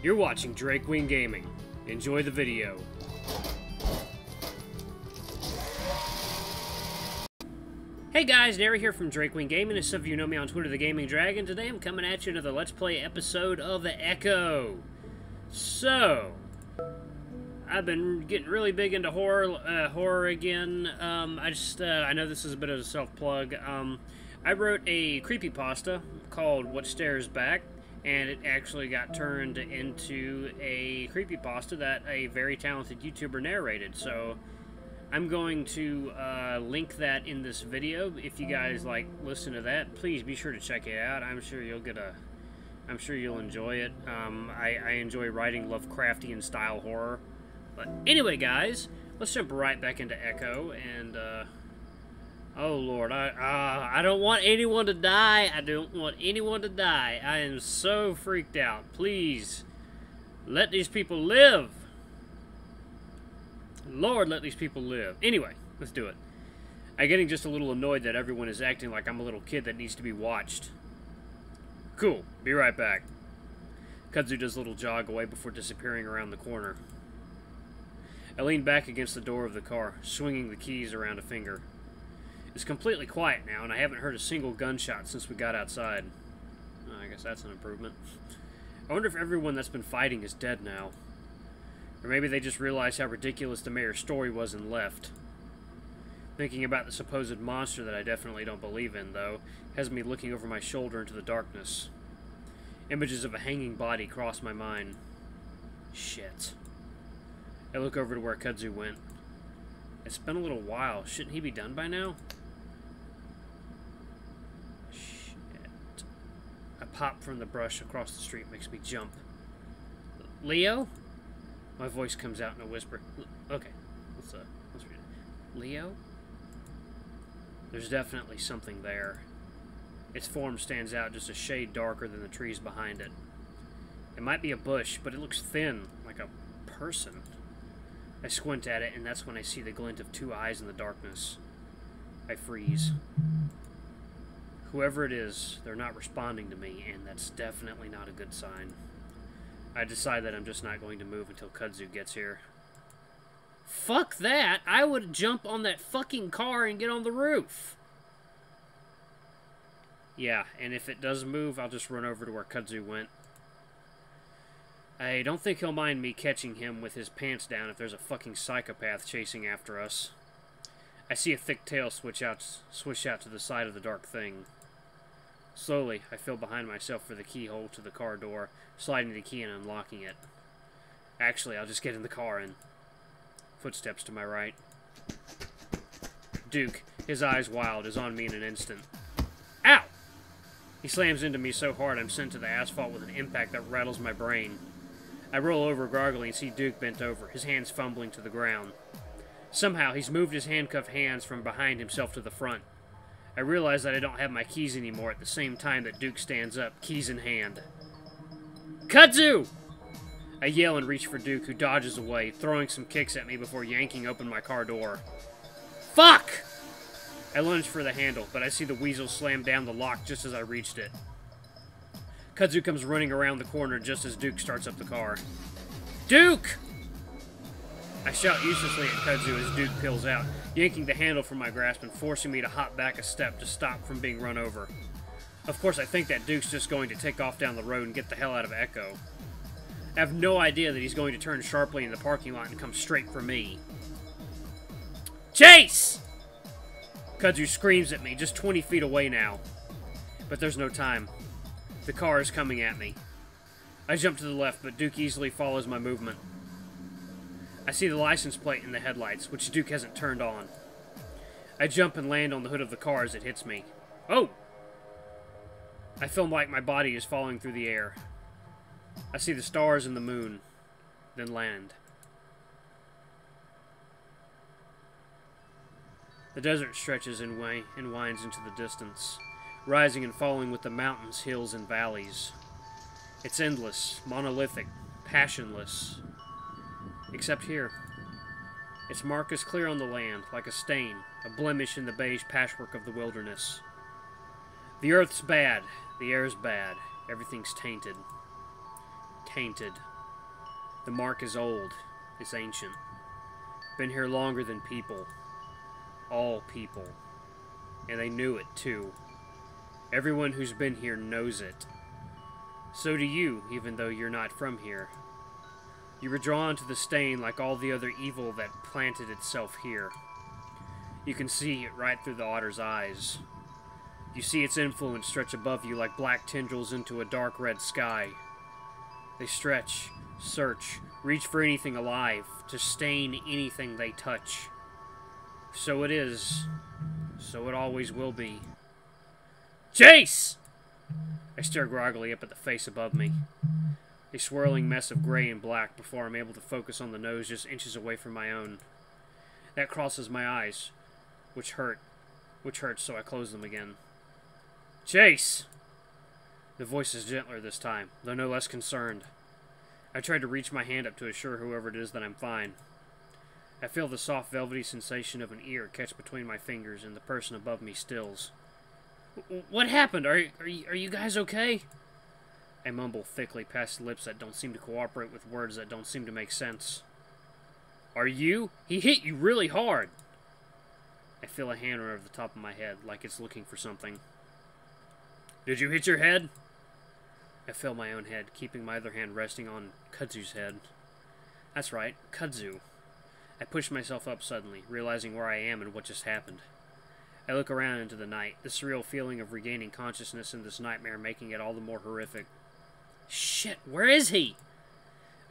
You're watching Drake Drakewing Gaming. Enjoy the video. Hey guys, Nary here from Drakewing Gaming. As some of you know me on Twitter, The Gaming Dragon. Today I'm coming at you another Let's Play episode of The Echo. So, I've been getting really big into horror, uh, horror again. Um, I just, uh, I know this is a bit of a self plug. Um, I wrote a creepy pasta called What Stares Back, and it actually got turned into a creepy pasta that a very talented YouTuber narrated. So, I'm going to uh, link that in this video. If you guys like listen to that, please be sure to check it out. I'm sure you'll get a, I'm sure you'll enjoy it. Um, I, I enjoy writing Lovecraftian style horror. But anyway, guys, let's jump right back into Echo and. Uh, oh Lord, I uh, I don't want anyone to die. I don't want anyone to die. I am so freaked out. Please, let these people live. Lord, let these people live. Anyway, let's do it. I'm getting just a little annoyed that everyone is acting like I'm a little kid that needs to be watched. Cool. Be right back. Kudzu does a little jog away before disappearing around the corner. I lean back against the door of the car, swinging the keys around a finger. It's completely quiet now, and I haven't heard a single gunshot since we got outside. Oh, I guess that's an improvement. I wonder if everyone that's been fighting is dead now. Or maybe they just realized how ridiculous the mayor's story was and left. Thinking about the supposed monster that I definitely don't believe in, though, has me looking over my shoulder into the darkness. Images of a hanging body cross my mind. Shit. I look over to where Kudzu went. It's been a little while. Shouldn't he be done by now? Shit. A pop from the brush across the street makes me jump. Leo? My voice comes out in a whisper. Okay, let's, uh, let's read it. Leo? There's definitely something there. Its form stands out just a shade darker than the trees behind it. It might be a bush, but it looks thin, like a person. I squint at it, and that's when I see the glint of two eyes in the darkness. I freeze. Whoever it is, they're not responding to me, and that's definitely not a good sign. I decide that I'm just not going to move until Kudzu gets here. Fuck that! I would jump on that fucking car and get on the roof! Yeah, and if it does move, I'll just run over to where Kudzu went. I don't think he'll mind me catching him with his pants down if there's a fucking psychopath chasing after us. I see a thick tail switch out, swish out to the side of the dark thing. Slowly, I feel behind myself for the keyhole to the car door, sliding the key and unlocking it. Actually, I'll just get in the car and... Footsteps to my right. Duke, his eyes wild, is on me in an instant. Ow! He slams into me so hard I'm sent to the asphalt with an impact that rattles my brain. I roll over gargling and see Duke bent over, his hands fumbling to the ground. Somehow, he's moved his handcuffed hands from behind himself to the front. I realize that I don't have my keys anymore at the same time that Duke stands up, keys in hand. Kudzu! I yell and reach for Duke, who dodges away, throwing some kicks at me before yanking open my car door. Fuck! I lunge for the handle, but I see the weasel slam down the lock just as I reached it. Kudzu comes running around the corner just as Duke starts up the car. Duke! I shout uselessly at Kudzu as Duke peels out, yanking the handle from my grasp and forcing me to hop back a step to stop from being run over. Of course, I think that Duke's just going to take off down the road and get the hell out of Echo. I have no idea that he's going to turn sharply in the parking lot and come straight for me. Chase! Kudzu screams at me, just 20 feet away now. But there's no time. The car is coming at me. I jump to the left, but Duke easily follows my movement. I see the license plate in the headlights, which Duke hasn't turned on. I jump and land on the hood of the car as it hits me. Oh! I feel like my body is falling through the air. I see the stars and the moon, then land. The desert stretches and, way, and winds into the distance, rising and falling with the mountains, hills, and valleys. It's endless, monolithic, passionless. Except here. Its mark is clear on the land, like a stain, a blemish in the beige patchwork of the wilderness. The earth's bad, the air's bad, everything's tainted Tainted. The mark is old. It's ancient. Been here longer than people. All people. And they knew it, too. Everyone who's been here knows it. So do you, even though you're not from here. You were drawn to the stain like all the other evil that planted itself here. You can see it right through the otter's eyes. You see its influence stretch above you like black tendrils into a dark red sky. They stretch, search, reach for anything alive, to stain anything they touch. So it is. So it always will be. Chase! I stare groggily up at the face above me. A swirling mess of gray and black before I'm able to focus on the nose just inches away from my own. That crosses my eyes, which hurt, which hurts, so I close them again. Chase! The voice is gentler this time, though no less concerned. I try to reach my hand up to assure whoever it is that I'm fine. I feel the soft, velvety sensation of an ear catch between my fingers, and the person above me stills. What happened? Are, are, are you guys okay? I mumble thickly past lips that don't seem to cooperate with words that don't seem to make sense. Are you? He hit you really hard. I feel a hand over the top of my head, like it's looking for something. Did you hit your head? I feel my own head, keeping my other hand resting on Kudzu's head. That's right, Kudzu. I push myself up suddenly, realizing where I am and what just happened. I look around into the night, the surreal feeling of regaining consciousness in this nightmare making it all the more horrific. Shit, where is he?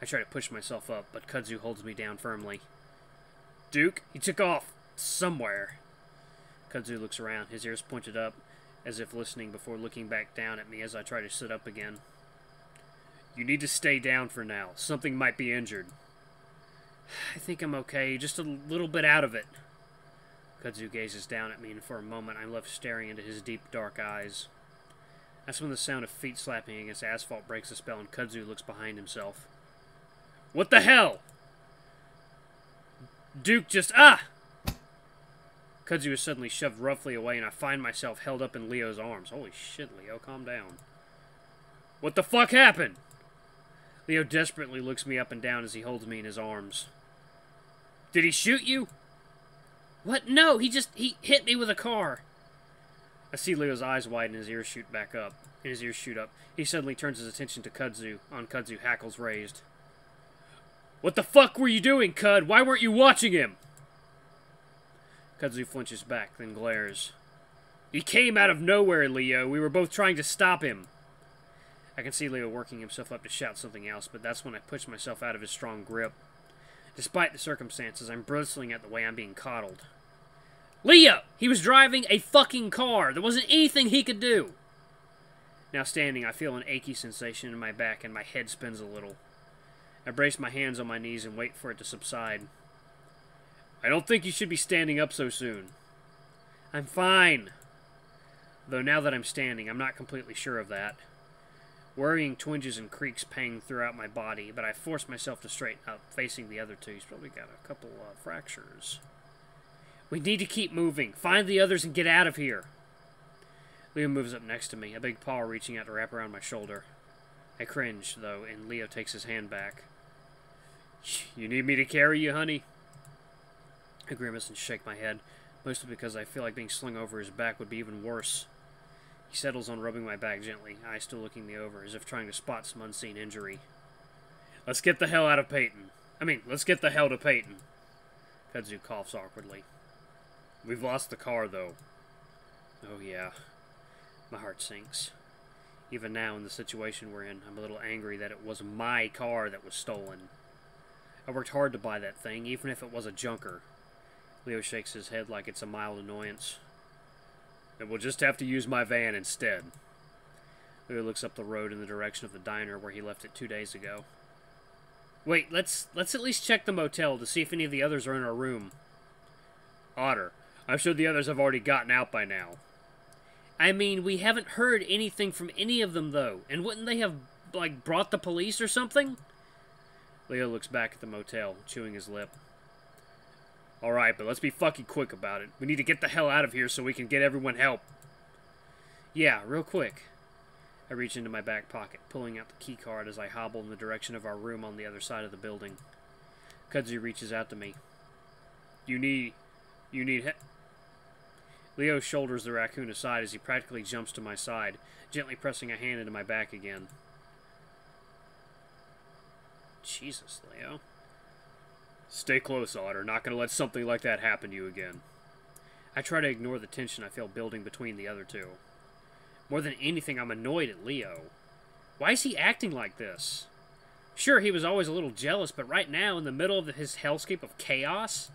I try to push myself up, but Kudzu holds me down firmly. Duke, he took off somewhere. Kudzu looks around, his ears pointed up, as if listening before looking back down at me as I try to sit up again. You need to stay down for now. Something might be injured. I think I'm okay, just a little bit out of it. Kudzu gazes down at me, and for a moment I'm left staring into his deep, dark eyes. That's when the sound of feet slapping against asphalt breaks the spell and Kudzu looks behind himself. What the hell? Duke just... Ah! Kudzu is suddenly shoved roughly away and I find myself held up in Leo's arms. Holy shit, Leo, calm down. What the fuck happened? Leo desperately looks me up and down as he holds me in his arms. Did he shoot you? What? No, he just... he hit me with a car. I see Leo's eyes widen and his ears shoot back up. And his ears shoot up. He suddenly turns his attention to Kudzu, on Kudzu, hackles raised. What the fuck were you doing, Cud? Why weren't you watching him? Kudzu flinches back, then glares. He came out of nowhere, Leo. We were both trying to stop him. I can see Leo working himself up to shout something else, but that's when I push myself out of his strong grip. Despite the circumstances, I'm bristling at the way I'm being coddled. Leo! He was driving a fucking car. There wasn't anything he could do. Now standing, I feel an achy sensation in my back and my head spins a little. I brace my hands on my knees and wait for it to subside. I don't think you should be standing up so soon. I'm fine. Though now that I'm standing, I'm not completely sure of that. Worrying twinges and creaks pang throughout my body, but I force myself to straighten up, facing the other two. He's probably got a couple uh, fractures. We need to keep moving. Find the others and get out of here. Leo moves up next to me, a big paw reaching out to wrap around my shoulder. I cringe, though, and Leo takes his hand back. You need me to carry you, honey? I grimace and shake my head, mostly because I feel like being slung over his back would be even worse. He settles on rubbing my back gently, eyes still looking me over, as if trying to spot some unseen injury. Let's get the hell out of Peyton. I mean, let's get the hell to Peyton. Kudzu coughs awkwardly. We've lost the car, though. Oh, yeah. My heart sinks. Even now, in the situation we're in, I'm a little angry that it was my car that was stolen. I worked hard to buy that thing, even if it was a junker. Leo shakes his head like it's a mild annoyance. Then we'll just have to use my van instead. Leo looks up the road in the direction of the diner where he left it two days ago. Wait, let's let's at least check the motel to see if any of the others are in our room. Otter, I'm sure the others have already gotten out by now. I mean, we haven't heard anything from any of them, though. And wouldn't they have, like, brought the police or something? Leo looks back at the motel, chewing his lip. Alright, but let's be fucking quick about it. We need to get the hell out of here so we can get everyone help. Yeah, real quick. I reach into my back pocket, pulling out the key card as I hobble in the direction of our room on the other side of the building. Kudzu reaches out to me. You need... you need Leo shoulders the raccoon aside as he practically jumps to my side, gently pressing a hand into my back again. Jesus, Leo. Stay close, Otter. Not gonna let something like that happen to you again. I try to ignore the tension I feel building between the other two. More than anything, I'm annoyed at Leo. Why is he acting like this? Sure, he was always a little jealous, but right now, in the middle of his hellscape of chaos,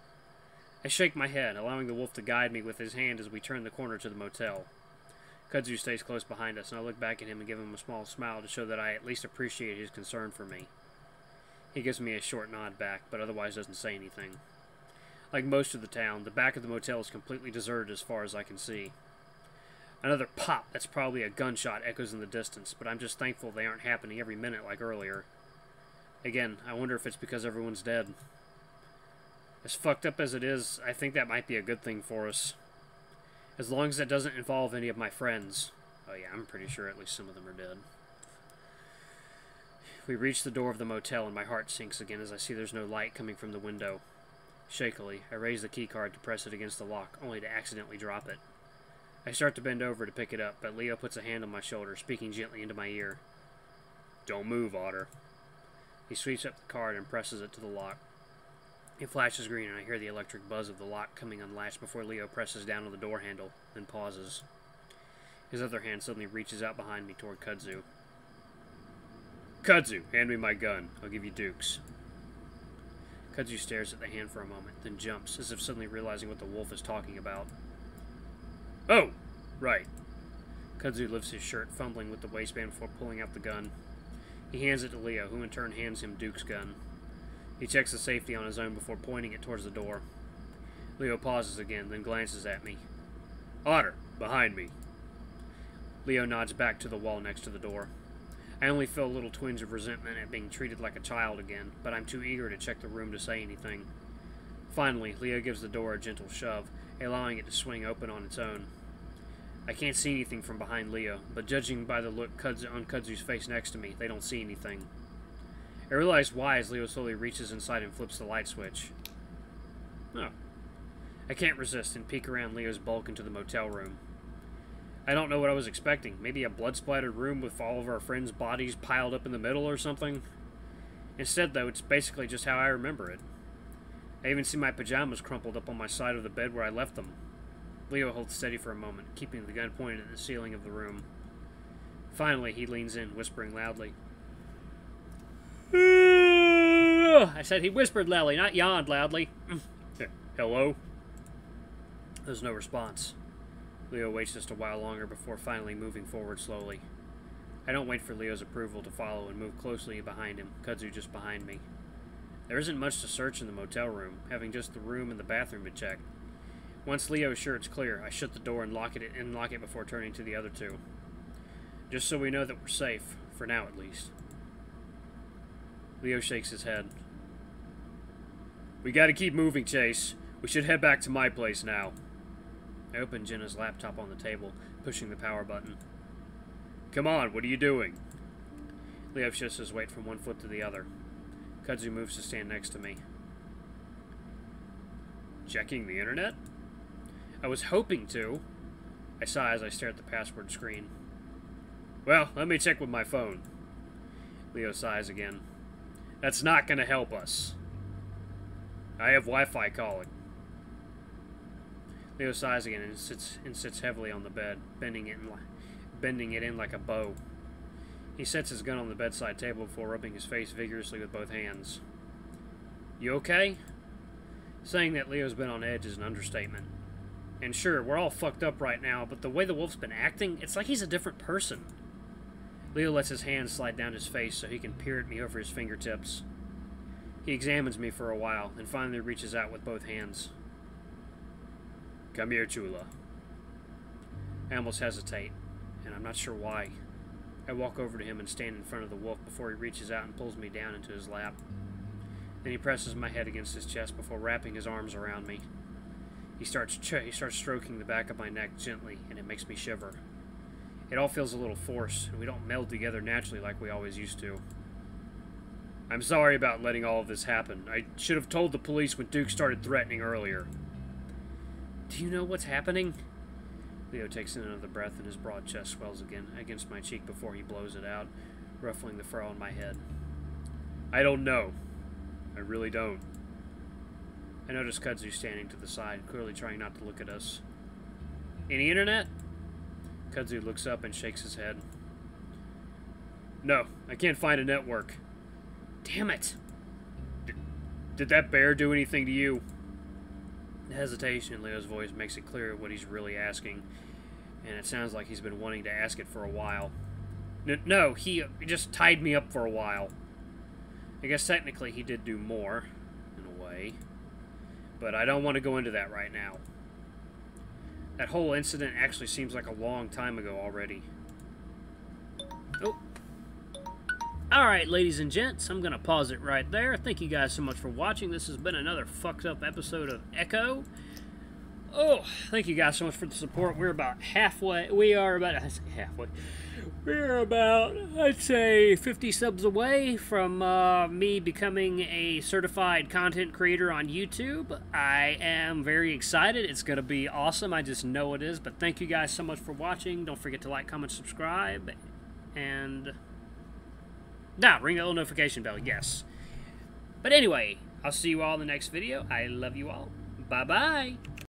I shake my head, allowing the wolf to guide me with his hand as we turn the corner to the motel. Kudzu stays close behind us, and I look back at him and give him a small smile to show that I at least appreciate his concern for me. He gives me a short nod back, but otherwise doesn't say anything. Like most of the town, the back of the motel is completely deserted as far as I can see. Another pop that's probably a gunshot echoes in the distance, but I'm just thankful they aren't happening every minute like earlier. Again, I wonder if it's because everyone's dead. As fucked up as it is, I think that might be a good thing for us. As long as it doesn't involve any of my friends. Oh yeah, I'm pretty sure at least some of them are dead. We reach the door of the motel and my heart sinks again as I see there's no light coming from the window. Shakily, I raise the keycard to press it against the lock, only to accidentally drop it. I start to bend over to pick it up, but Leo puts a hand on my shoulder, speaking gently into my ear. Don't move, Otter. He sweeps up the card and presses it to the lock. It flashes green, and I hear the electric buzz of the lock coming unlatched before Leo presses down on the door handle, then pauses. His other hand suddenly reaches out behind me toward Kudzu. Kudzu, hand me my gun. I'll give you dukes. Kudzu stares at the hand for a moment, then jumps, as if suddenly realizing what the wolf is talking about. Oh! Right. Kudzu lifts his shirt, fumbling with the waistband before pulling out the gun. He hands it to Leo, who in turn hands him Duke's gun. He checks the safety on his own before pointing it towards the door. Leo pauses again, then glances at me. Otter, behind me. Leo nods back to the wall next to the door. I only feel a little twinge of resentment at being treated like a child again, but I'm too eager to check the room to say anything. Finally, Leo gives the door a gentle shove, allowing it to swing open on its own. I can't see anything from behind Leo, but judging by the look on Kudzu's face next to me, they don't see anything. I realize why as Leo slowly reaches inside and flips the light switch. Oh. I can't resist and peek around Leo's bulk into the motel room. I don't know what I was expecting. Maybe a blood-splattered room with all of our friends' bodies piled up in the middle or something? Instead, though, it's basically just how I remember it. I even see my pajamas crumpled up on my side of the bed where I left them. Leo holds steady for a moment, keeping the gun pointed at the ceiling of the room. Finally, he leans in, whispering loudly. I said he whispered loudly, not yawned loudly. Mm. Hello? There's no response. Leo waits just a while longer before finally moving forward slowly. I don't wait for Leo's approval to follow and move closely behind him, Kudzu just behind me. There isn't much to search in the motel room, having just the room and the bathroom to check. Once Leo is sure it's clear, I shut the door and lock it and lock it before turning to the other two. Just so we know that we're safe, for now at least. Leo shakes his head. We gotta keep moving, Chase. We should head back to my place now. I open Jenna's laptop on the table, pushing the power button. Come on, what are you doing? Leo shifts his weight from one foot to the other. Kudzu moves to stand next to me. Checking the internet? I was hoping to. I sigh as I stare at the password screen. Well, let me check with my phone. Leo sighs again. That's not going to help us. I have Wi-Fi calling. Leo sighs again and sits and sits heavily on the bed, bending it in, bending it in like a bow. He sets his gun on the bedside table before rubbing his face vigorously with both hands. You okay? Saying that Leo's been on edge is an understatement. And sure, we're all fucked up right now, but the way the wolf's been acting, it's like he's a different person. Leo lets his hand slide down his face so he can peer at me over his fingertips. He examines me for a while, and finally reaches out with both hands. Come here, Chula. I almost hesitate, and I'm not sure why. I walk over to him and stand in front of the wolf before he reaches out and pulls me down into his lap. Then he presses my head against his chest before wrapping his arms around me. He starts he starts stroking the back of my neck gently, and it makes me shiver. It all feels a little forced, and we don't meld together naturally like we always used to. I'm sorry about letting all of this happen. I should have told the police when Duke started threatening earlier. Do you know what's happening? Leo takes in another breath and his broad chest swells again against my cheek before he blows it out, ruffling the fur on my head. I don't know. I really don't. I notice Kudzu standing to the side, clearly trying not to look at us. Any internet? Kudzu looks up and shakes his head. No, I can't find a network. Damn it! Did, did that bear do anything to you? The hesitation in Leo's voice makes it clear what he's really asking, and it sounds like he's been wanting to ask it for a while. N no, he just tied me up for a while. I guess technically he did do more, in a way. But I don't want to go into that right now. That whole incident actually seems like a long time ago already. Oh. Alright, ladies and gents, I'm going to pause it right there. Thank you guys so much for watching. This has been another fucked up episode of Echo. Oh, thank you guys so much for the support. We're about halfway. We are about, I say halfway. We're about, I'd say, 50 subs away from uh, me becoming a certified content creator on YouTube. I am very excited. It's going to be awesome. I just know it is. But thank you guys so much for watching. Don't forget to like, comment, subscribe. And now, ring the little notification bell, yes. But anyway, I'll see you all in the next video. I love you all. Bye-bye.